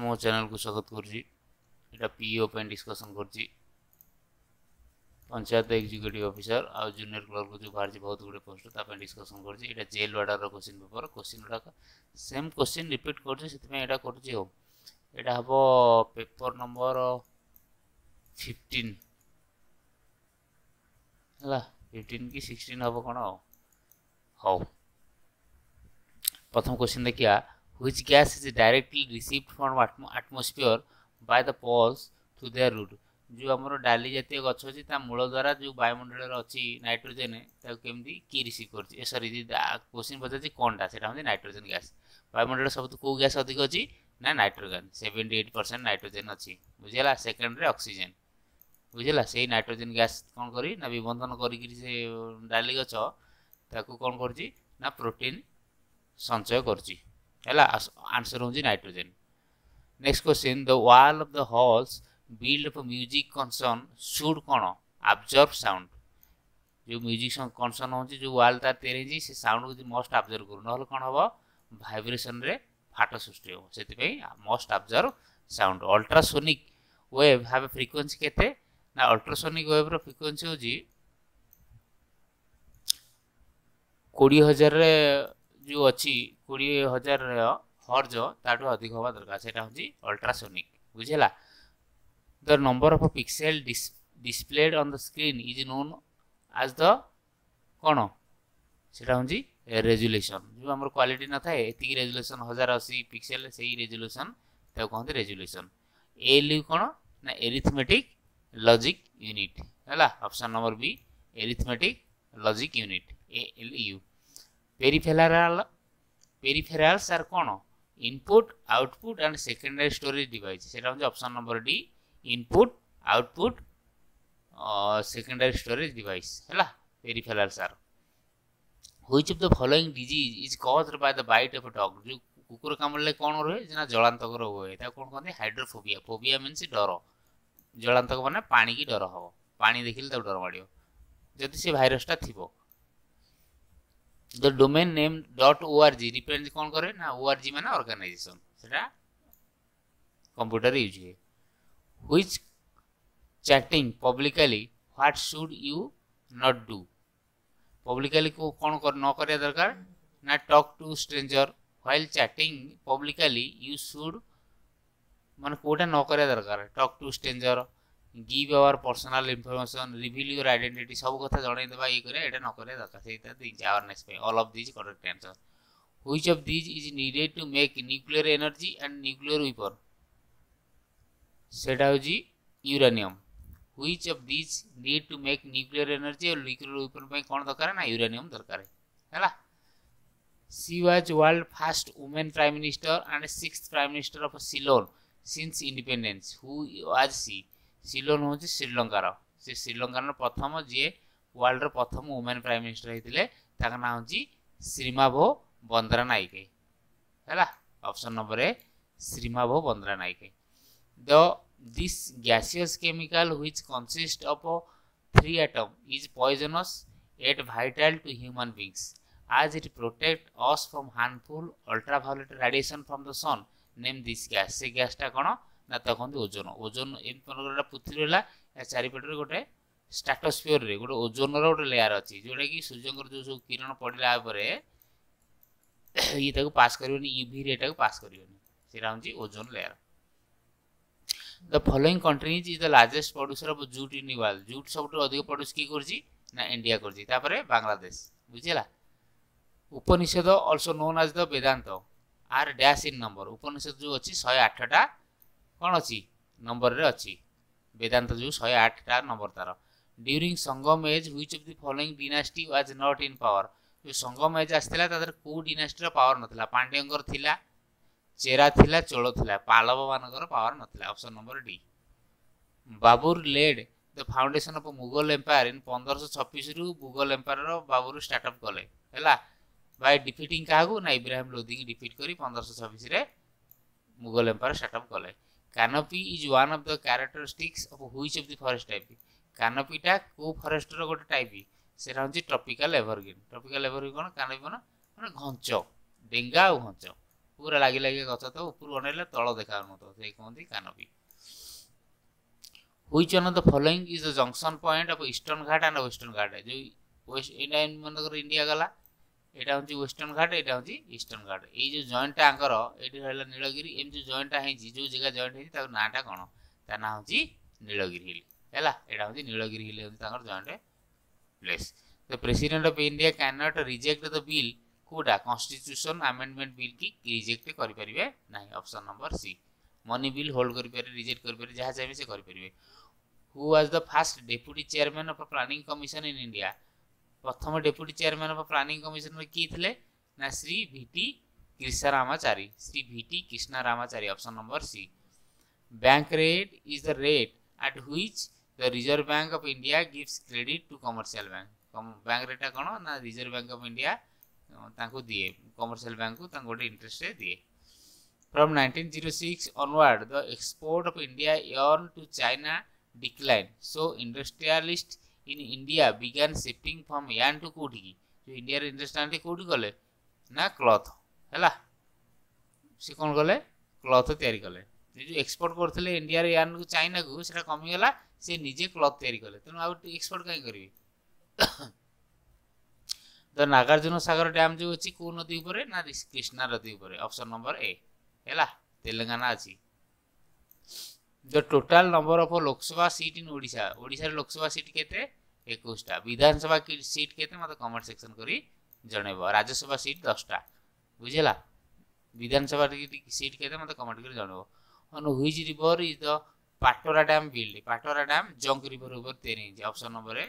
मो चेल को स्वागत करा पीओ डिस्कसन कर पंचायत एक्जिक्यूटिव अफिसर आज जूनियर क्लर्क जो बाहर बहुत गुड़े पोस्ट डिस्कसन करा जेल वाडर क्वेश्चन पेपर क्वेश्चन गुड़ाक सेम क्वेश्चन रिपीट कर पेपर नंबर फिफ्टीन है फिफ्टन कि सिक्सटन हम कौन हाउ प्रथम क्वेश्चन देखिया which gas is directly received from atmosphere by the poles through their root ଯେଉଁ ଆମର ଡାଲି ଜାତୀୟ ଗଛ ଅଛି ତା ମୂଳ ଦ୍ୱାରା ଯେଉଁ ବାୟୁମଣ୍ଡଳରେ ଅଛି ନାଇଟ୍ରୋଜେନ୍ ତାକୁ କେମିତି କି ରିସିଭ୍ କରୁଛି ସରି କୋଶ୍ଚିନ୍ ପଚାରୁଛି କ'ଣଟା ସେଇଟା ହେଉଛି ନାଇଟ୍ରୋଜେନ୍ ଗ୍ୟାସ୍ ବାୟୁମଣ୍ଡଳରେ ସବୁଠୁ କେଉଁ ଗ୍ୟାସ୍ ଅଧିକ ଅଛି ନା nitrogen seventy eight percent nitrogen ଅଛି ବୁଝିଲା ସେକେଣ୍ଡରେ ଅକ୍ସିଜେନ୍ ବୁଝିଲା ସେଇ ନାଇଟ୍ରୋଜେନ୍ ଗ୍ୟାସ୍ କ'ଣ କରି ନା ବିବନ୍ଧନ କରିକିରି ସେ ଡାଲି ଗଛ ତାକୁ କ'ଣ କରୁଛି ନା ପ୍ରୋଟିନ୍ ସଞ୍ଚୟ କରୁଛି ହେଲା ଆନ୍ସର୍ ହେଉଛି nitrogen next question the wall of the halls build of music concern should କ'ଣ ଆବଜର୍ଭ ସାଉଣ୍ଡ ଯେଉଁ ମ୍ୟୁଜିକ୍ କନସର୍ନ ହେଉଛି ଯେଉଁ ୱାଲ୍ ତାର ତିଆରି ହେଇଛି ସେ ସାଉଣ୍ଡକୁ ଯଦି ମଷ୍ଟ ଆବଜର୍ଭ କରୁ ନହେଲେ କ'ଣ ହେବ ଭାଇବ୍ରେସନ୍ରେ ଫାଟ ସୃଷ୍ଟି ହେବ ସେଥିପାଇଁ must absorb sound ultrasonic wave have frequency କେତେ ନା ଅଲ୍ଟ୍ରାସୋନିକ୍ ୱେଭ୍ର ଫ୍ରିକ୍ୱେନ୍ସି ହେଉଛି କୋଡ଼ିଏ ହଜାରରେ ଯେଉଁ ଅଛି कोड़े हजार हर्ज ताठ अधिक हवा दरकार से अल्ट्रासोनिक बुझेगा the number of pixel displayed on the screen is known as the कौन सीटा रेजुलेसन जो आम क्वाट न था रेजुलेसन हजार अशी पिक्सेल से ही रेजुलेसन कहते रेजुलेसन एल यू कौन ना एरीथमेटिक लजिक यूनिट है option number B arithmetic logic unit A L U peripheral peripherals আর কোণ input output and secondary storage device সেটা হচ্ছে option number D input output secondary storage device হ্যাঁ peripherals R which of the following disease is caused by the bite of dog ଯେଉଁ କୁକୁର କାମୁଡ଼ିଲେ କ'ଣ ରୁହେ ନା ଜଳାନ୍ତକ ରୋଗ ହୁଏ ତାକୁ କ'ଣ କହନ୍ତି ହାଇଡ୍ରୋଫୋବିଆ ଫୋବିଆ ମିନ୍ସ ଡର ଜଳାନ୍ତକ ମାନେ ପାଣିକି ଡର ହେବ ପାଣି ଦେଖିଲେ ତାକୁ ଡର ମାଡ଼ିବ ଯଦି ସେ ଭାଇରସଟା ଥିବ the domain name dot ORG represent कौन करे ना ओ ओआरजी माने ऑर्गेनाइजेशन सेटा कंप्यूटर यूज हुए which chatting publicly what should you not do publicly को कौन कर न करे दरकार ना talk to stranger while chatting publicly you should माने कोटा न करे दरकार talk to stranger give our personal information reveal your identity সব কথা জনাই দেবা ইয়ে করে এটা নকলে দরকার সেইটা দিয়েছে আওয়ারনেস পাই all of these correct answer which of these is needed to make nuclear energy and nuclear weapon সেটা হচ্ছে uranium which of these need to make nuclear energy আর নিউক্লিয়ার উইপন পাই কোণ দরকার না ইউরানিয়ম দরকার হলা she was world first women prime minister and six prime minister of Ceylon since independence who was she Ceylon ହେଉଛି ଶ୍ରୀଲଙ୍କାର ସେ ଶ୍ରୀଲଙ୍କାର ପ୍ରଥମ ଯିଏ ୱାର୍ଲଡର ପ୍ରଥମ ଓମେନ୍ ପ୍ରାଇମ୍ ମିନିଷ୍ଟର ହେଇଥିଲେ ତାଙ୍କ ନାଁ ହେଉଛି ଶ୍ରୀମାଭୋ ବନ୍ଦ୍ରା ନାଇକେ ହେଲା option number A Sirimavo Bandaranaike the this gaseous chemical which consist of three atom is poisonous yet vital to human beings as it protect us from harmful ultraviolet radiation from the sun name this gas se gas ta kono ନା ଦେଖନ୍ତୁ ଓଜନ ଓଜନ ଏମିତି ମନେକର ପୃଥିବୀ ହେଲା ଚାରିପଟରେ ଗୋଟେ ଷ୍ଟାଟୋସ୍ପିୟରରେ ଗୋଟେ ଓଜନର ଗୋଟେ ଲେୟାର ଅଛି ଯେଉଁଟାକି ସୂର୍ଯ୍ୟଙ୍କର ଯେଉଁ ସବୁ କିରଣ ପଡ଼ିଲା ପରେ ଇଏ ତାକୁ ପାସ୍ କରିବନି ଇଭିରେ ଏଟାକୁ ପାସ୍ କରିବନି ସେଇଟା ହେଉଛି ozone layer the following countries is the largest producer of jute in world jute ସବୁଠୁ ଅଧିକ ପ୍ରଡ୍ୟୁସ୍ କିଏ କରୁଛି ନା ଇଣ୍ଡିଆ କରୁଛି ତାପରେ ବାଂଲାଦେଶ ବୁଝିହେଲା Upanishad also known as the Vedanta are dash in number Upanishad ଯେଉଁ ଅଛି ଶହେ ଆଠଟା କ'ଣ ଅଛି ନମ୍ବରରେ ଅଛି ବେଦାନ୍ତ ଯେଉଁ ଶହେ ଆଠଟା ନମ୍ବର ତାର during Sangam age which of the following dynasty was not in power ଯେଉଁ ସଙ୍ଗମ ଏଜ୍ ଆସିଥିଲା ତା ଦେହରେ କେଉଁ ଡିନାଷ୍ଟିର ପାୱାର ନଥିଲା ପାଣ୍ଡିଆଙ୍କର ଥିଲା ଚେରା ଥିଲା ଚୋଳ ଥିଲା ପାଲବମାନଙ୍କର ପାୱାର ନଥିଲା option number D Babur led the foundation of Mughal empire in ପନ୍ଦରଶହ ଛବିଶରୁ ମୁଗଲ ଏମ୍ପାୟାର ବାବୁର ଷ୍ଟାର୍ଟଅପ୍ କଲେ ହେଲା ବାଏ ଡିଫିଟିଂ କାହାକୁ ନା ଇବ୍ରାହିମ ଲୋଦିଙ୍କି ଡିଫିଟ୍ କରି ପନ୍ଦରଶହ ଛବିଶରେ ମୁଗଲ ଏମ୍ପାୟାର ଷ୍ଟାର୍ଟଅପ୍ କଲେ canopy is one of the characteristics of which of the forest type কানপিটা কেউ ফরেস্টর ଗୋଟେ ଟାଇପ୍ ସେଟା ହେଉଛି ଟ୍ରପିକାଲ ଏଭରଗ୍ରୀନ୍ ଟ୍ରପିକାଲ ଏଭରଗ୍ରୀନ୍ କ'ଣ କାନପି କ'ଣ ମାନେ ଘଞ୍ଚ ଡେଙ୍ଗା ଆଉ ଘଞ୍ଚ ପୁରା ଲାଗି ଲାଗି ଗଛ ତ ଉପରୁ ଅନେଇଲେ ତଳ ଦେଖାଯାଉନଥିବ ସେଇ କୁହନ୍ତି canopy which one of the following is the junction point of Eastern Ghat and Western Ghat যে এইটা মনে কর ইন্ডিয়া গলা এটা হচ্ছে ওয়েস্টর্ন ঘাট এটা হচ্ছে ইষ্টর্ন ঘাট এই যে জয়েন্টটা আଙ୍କର ଏଠି ରହିଲା ନୀଳଗିରି ଏମିତି ଯେଉଁ ଜଏଣ୍ଟଟା ହେଇଛି ଯେଉଁ ଜାଗା ଜଏଣ୍ଟ ହେଇଛି ତାଙ୍କ ନାଁଟା କ'ଣ ତା ନାଁ ହେଉଛି ନୀଳଗିରି ହିଲ୍ ହେଲା ଏଇଟା ହେଉଛି ନୀଳଗିରି ହିଲ୍ ହେଉଛି ତାଙ୍କର joint place the president of India can't reject the bill କେଉଁଟା କନଷ୍ଟିଚ୍ୟୁସନ୍ ଆମେଣ୍ଡମେଣ୍ଟ ବିଲ୍ କି ରିଜେକ୍ଟ କରିପାରିବେ ନାହିଁ option number C money bill hold କରିପାରିବେ ରିଜେକ୍ଟ କରିପାରିବେ ଯାହା ଚାହିଁବେ ସେ କରିପାରିବେ who was the first deputy chairman of planning commission in India प्रथम deputy chairman of planning commission में किए थे ना Shri V T Krishna Shri V T Krishnaramachari Ramachari option number C bank rate is the rate at which the reserve bank of India gives credit to commercial bank bank रेटा कौन ना reserve bank of India दिए commercial bank को गोटे इंटरेस्ट दिए from nineteen zero six onward the export of India yarn to China decline so industrialist in India began shifting from yarn to କୋଉଠିକି ଯେଉଁ ଇଣ୍ଡିଆର ଇଣ୍ଡଷ୍ଟ୍ରି କୋଉଠି କଲେ ନା କ୍ଲଥ୍ ହେଲା ସେ କ'ଣ କଲେ କ୍ଲଥ୍ ତିଆରି କଲେ ଯେଉଁ ଏକ୍ସପୋର୍ଟ କରୁଥିଲେ ଇଣ୍ଡିଆର ୟାର୍ନକୁ ଚାଇନାକୁ ସେଇଟା କମିଗଲା ସେ ନିଜେ କ୍ଲଥ୍ ତିଆରି କଲେ ତେଣୁ ଆଉ ଏକ୍ସପୋର୍ଟ କାହିଁ କରିବେ ତ ନାଗାର୍ଜୁନ ସାଗର ଡ୍ୟାମ୍ ଯେଉଁ ଅଛି କେଉଁ ନଦୀ ଉପରେ ନା କ୍ରିଷ୍ଣା ନଦୀ ଉପରେ ଅପସନ୍ ନମ୍ବର ଏ ହେଲା ତେଲେଙ୍ଗାନା ଅଛି the total number of Lok Sabha seat in Odisha. Odisha Lok Sabha seat kete 21টা বিধানসভা সিট কেতে মতো কমেন্ট সেকশন করে জনাইব রাজ্যসভা সিট 10টা বুঝলা বিধানসভা সিট কেতে মতো কমেন্ট করে জনাইব on who's river is the Patora dam build Patora dam Jonk river উপর তৈরি হয়েছে অপশন নম্বরে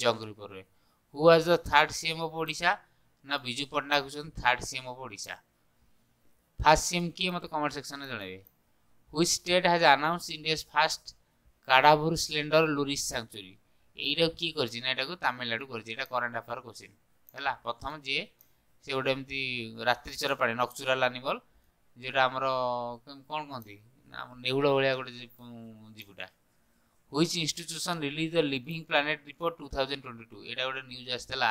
Jonk river who was the third CM of Odisha না বিজু পট্টনাক হচ্ছেন third CM of Odisha first CM কিয়ে মতো কমেন্ট সেকশনে জনাইবে which state has announced India's first Kadavur slender luris sanctuary এইটাও কি করছি না এটাকে তামিলনাড়ু করছি এটা করেন্ট আফেয়ার কোশ্চিন ହେଲା ପ୍ରଥମ ଯିଏ ସେ ଗୋଟେ ଏମିତି ରାତ୍ରିଚର ପ୍ରାଣୀ ନକ୍ଚୁରାଲ ଆନିମଲ୍ ଯେଉଁଟା ଆମର କ'ଣ କହନ୍ତି ଆମ ନେହୁଳ ଭଳିଆ ଗୋଟେ ଜୀବଟା which institution release the living planet report two thousand twenty two ଏଇଟା ଗୋଟେ ନ୍ୟୁଜ୍ ଆସିଥିଲା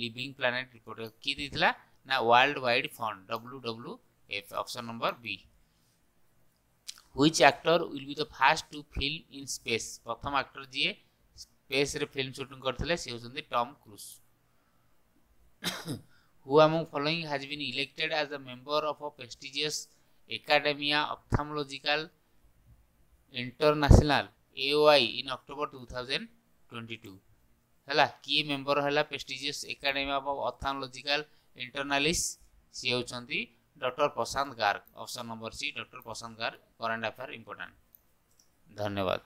ଲିଭିଂ ପ୍ଲାନେଟ୍ ରିପୋର୍ଟ କିଏ ଦେଇଥିଲା ନା world wide fund W W F option number B which actor will be the first to film in space ପ୍ରଥମ actor ଯିଏ ସ୍ପେସ୍ରେ film shooting କରିଥିଲେ ସେ ହେଉଛନ୍ତି Tom Cruise who among following has been elected as a member of a prestigious academia ophthalmological international A Y in October two thousand twenty two ହେଲା କିଏ member ହେଲା prestigious academy of ophthalmological internationalis ସିଏ ହେଉଛନ୍ତି doctor Prashant Garg option number C doctor Prashant Garg current affair important ধন্যবাদ